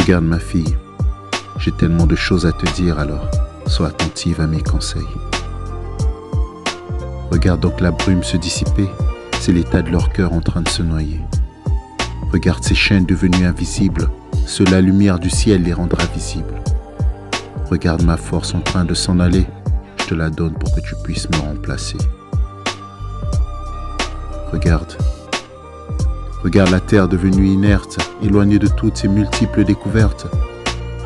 Regarde ma fille, j'ai tellement de choses à te dire alors sois attentive à mes conseils. Regarde donc la brume se dissiper, c'est l'état de leur cœur en train de se noyer. Regarde ces chaînes devenues invisibles, seule la lumière du ciel les rendra visibles. Regarde ma force en train de s'en aller, je te la donne pour que tu puisses me remplacer. Regarde, regarde la terre devenue inerte, éloignée de toutes ses multiples découvertes.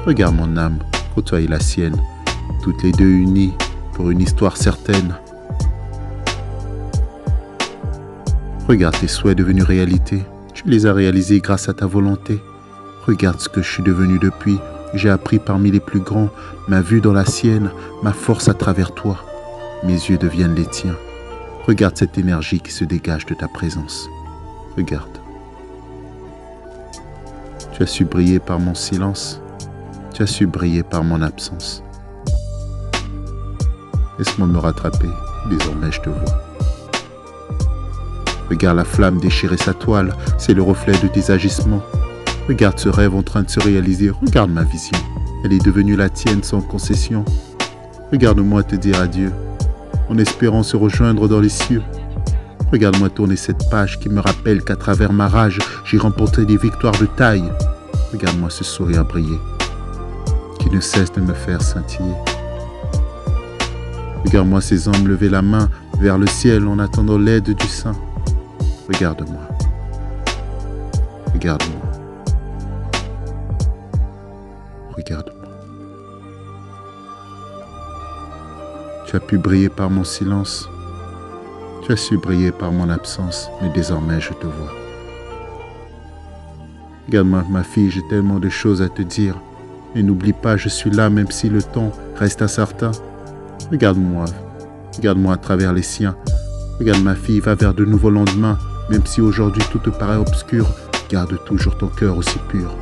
Regarde mon âme, côtoie la sienne, toutes les deux unies pour une histoire certaine. Regarde tes souhaits devenus réalité, tu les as réalisés grâce à ta volonté. Regarde ce que je suis devenu depuis, j'ai appris parmi les plus grands, ma vue dans la sienne, ma force à travers toi. Mes yeux deviennent les tiens. Regarde cette énergie qui se dégage de ta présence. Regarde. Tu as su briller par mon silence. Tu as su briller par mon absence. Laisse-moi me rattraper, désormais je te vois. Regarde la flamme déchirer sa toile, c'est le reflet de tes agissements. Regarde ce rêve en train de se réaliser, regarde ma vision. Elle est devenue la tienne sans concession. Regarde-moi te dire adieu, en espérant se rejoindre dans les cieux. Regarde-moi tourner cette page qui me rappelle qu'à travers ma rage, j'ai remporté des victoires de taille. Regarde-moi ce sourire briller, qui ne cesse de me faire scintiller. Regarde-moi ces hommes lever la main vers le ciel en attendant l'aide du Saint. Regarde-moi. Regarde-moi. Regarde-moi. Tu as pu briller par mon silence. Tu as su briller par mon absence, mais désormais je te vois. Regarde-moi, ma fille, j'ai tellement de choses à te dire. Et n'oublie pas, je suis là même si le temps reste incertain. Regarde-moi, regarde-moi à travers les siens. Regarde ma fille, va vers de nouveaux lendemains. Même si aujourd'hui tout te paraît obscur, garde toujours ton cœur aussi pur.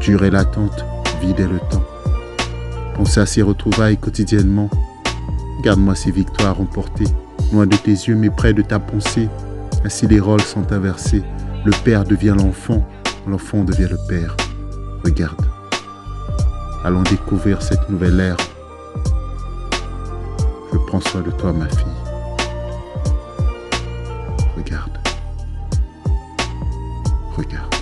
Dur est l'attente, vide le temps. Pensez à ces retrouvailles quotidiennement. Garde-moi ces victoires remportées, loin de tes yeux mais près de ta pensée. Ainsi les rôles sont inversés. Le père devient l'enfant, l'enfant devient le père. Regarde. Allons découvrir cette nouvelle ère Prends soin de toi, ma fille. Regarde. Regarde.